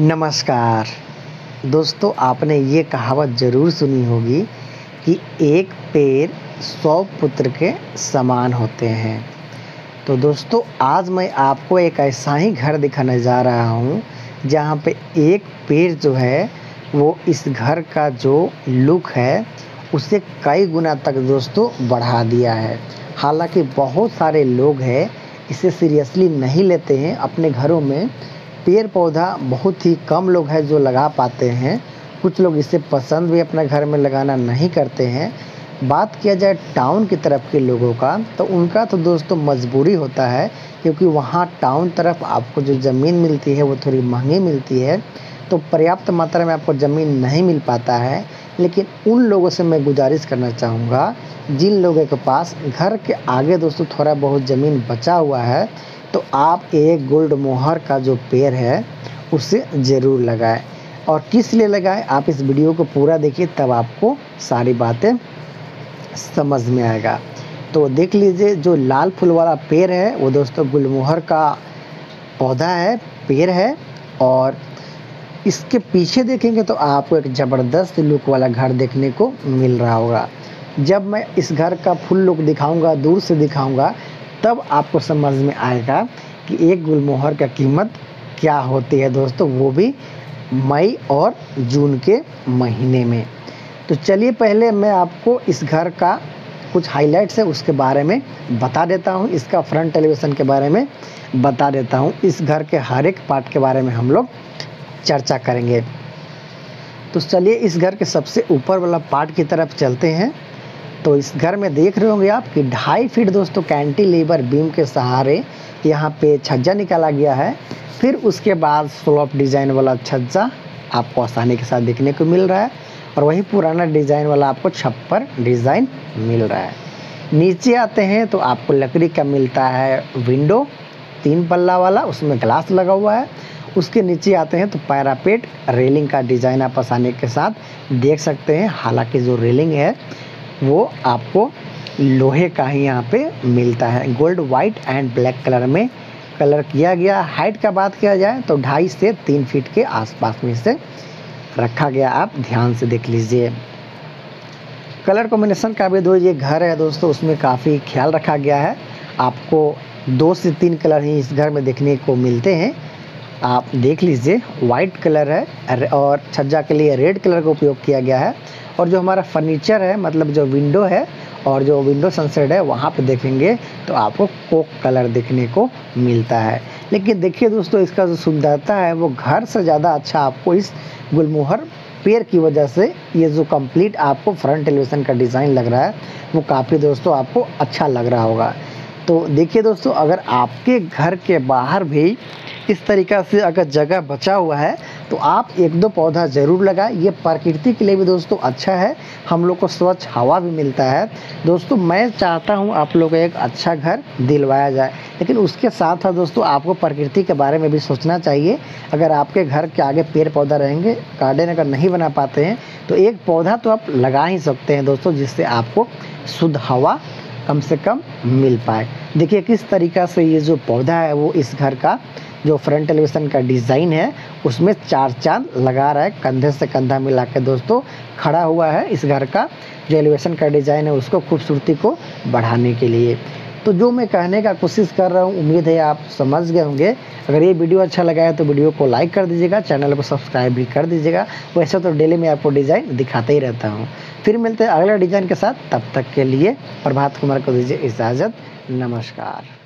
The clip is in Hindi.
नमस्कार। दोस्तों, आपने ये कहावत ज़रूर सुनी होगी कि एक पेड़ सौ पुत्र के समान होते हैं। तो दोस्तों, आज मैं आपको एक ऐसा ही घर दिखाने जा रहा हूँ, जहाँ पे एक पेड़ जो है, वो इस घर का जो लुक है, उसे कई गुना तक दोस्तों बढ़ा दिया है। हालाँकि बहुत सारे लोग हैं, इसे सीरियसली नहीं लेते हैं अपने घरों में पेड़ पौधा बहुत ही कम लोग हैं जो लगा पाते हैं। कुछ लोग इसे पसंद भी अपने घर में लगाना नहीं करते हैं। बात किया जाए टाउन की तरफ़ के लोगों का तो उनका तो दोस्तों मजबूरी होता है, क्योंकि वहाँ टाउन तरफ़ आपको जो ज़मीन मिलती है वो थोड़ी महँगी मिलती है तो पर्याप्त मात्रा में आपको ज़मीन नहीं मिल पाता है। लेकिन उन लोगों से मैं गुजारिश करना चाहूँगा, जिन लोगों के पास घर के आगे दोस्तों थोड़ा बहुत ज़मीन बचा हुआ है तो आप एक गोल्ड मोहर का जो पेड़ है, उसे ज़रूर लगाएँ। और किस लिए लगाएँ? आप इस वीडियो को पूरा देखिए, तब आपको सारी बातें समझ में आएगा। तो देख लीजिए, जो लाल फूल वाला पेड़ है, वो दोस्तों गुलमोहर का पौधा है, पेड़ है। और इसके पीछे देखेंगे तो आपको एक ज़बरदस्त लुक वाला घर देखने को मिल रहा होगा। जब मैं इस घर का फुल लुक दिखाऊँगा, दूर से दिखाऊँगा तब आपको समझ में आएगा कि एक गुलमोहर का कीमत क्या होती है दोस्तों, वो भी मई और जून के महीने में। तो चलिए पहले मैं आपको इस घर का कुछ हाइलाइट्स है, उसके बारे में बता देता हूँ, इसका फ्रंट टेलीविज़न के बारे में बता देता हूँ, इस घर के हर एक पार्ट के बारे में हम लोग चर्चा करेंगे। तो चलिए इस घर के सबसे ऊपर वाला पार्ट की तरफ़ चलते हैं। तो इस घर में देख रहे होंगे आप कि ढाई फीट दोस्तों कैंटिलीवर बीम के सहारे यहाँ पे छज्जा निकाला गया है। फिर उसके बाद स्लोप डिज़ाइन वाला छज्जा आपको आसानी के साथ देखने को मिल रहा है और वही पुराना डिज़ाइन वाला आपको छप्पर डिज़ाइन मिल रहा है। नीचे आते हैं तो आपको लकड़ी का मिलता है विंडो, तीन पल्ला वाला, उसमें ग्लास लगा हुआ है। उसके नीचे आते हैं तो पैरापेट, रेलिंग का डिज़ाइन आप आसानी के साथ देख सकते हैं। हालाँकि जो रेलिंग है वो आपको लोहे का ही यहाँ पे मिलता है। Gold white and black colour में कलर किया गया। हाइट का बात किया जाए तो ढाई से तीन फीट के आसपास में इसे रखा गया। आप ध्यान से देख लीजिए। कलर कॉम्बिनेशन का भी दो ये घर है दोस्तों, उसमें काफ़ी ख्याल रखा गया है। आपको दो से तीन कलर ही इस घर में देखने को मिलते हैं। आप देख लीजिए वाइट कलर है और छज्जा के लिए रेड कलर का उपयोग किया गया है। और जो हमारा फर्नीचर है मतलब जो विंडो है, और जो विंडो सनसेट है, वहाँ पे देखेंगे तो आपको कोक कलर देखने को मिलता है। लेकिन देखिए दोस्तों, इसका जो सुंदरता है, वो घर से ज़्यादा अच्छा आपको इस गुलमोहर पेड़ की वजह से ये जो कंप्लीट आपको फ्रंट टेलीविज़न का डिज़ाइन लग रहा है, वो काफ़ी दोस्तों आपको अच्छा लग रहा होगा। तो देखिए दोस्तों, अगर आपके घर के बाहर भी इस तरीक़ा से अगर जगह बचा हुआ है तो आप एक दो पौधा ज़रूर लगाएँ। ये प्रकृति के लिए भी दोस्तों अच्छा है। हम लोग को स्वच्छ हवा भी मिलता है। दोस्तों, मैं चाहता हूँ आप लोग एक अच्छा घर दिलवाया जाए। लेकिन उसके साथ साथ दोस्तों, आपको प्रकृति के बारे में भी सोचना चाहिए। अगर आपके घर के आगे पेड़ पौधा रहेंगे, गार्डन अगर नहीं बना पाते हैं तो एक पौधा तो आप लगा ही सकते हैं दोस्तों, जिससे आपको शुद्ध हवा कम से कम मिल पाए। देखिए, किस तरीक़ा से ये जो पौधा है, वो इस घर का जो फ्रंट एलिवेशन का डिज़ाइन है, उसमें चार चाँद लगा रहा है, कंधे से कंधा मिला के दोस्तों, खड़ा हुआ है इस घर का, जो एलिवेशन का डिज़ाइन है, उसको खूबसूरती को बढ़ाने के लिए। तो जो मैं कहने का कोशिश कर रहा हूँ, उम्मीद है आप समझ गए होंगे। अगर ये वीडियो अच्छा लगा है तो वीडियो को लाइक कर दीजिएगा, चैनल को सब्सक्राइब भी कर दीजिएगा। वैसे तो डेली मैं आपको डिज़ाइन दिखाते ही रहता हूँ। फिर मिलते हैं अगले डिज़ाइन के साथ, तब तक के लिए प्रभात कुमार को दीजिए इजाज़त। नमस्कार।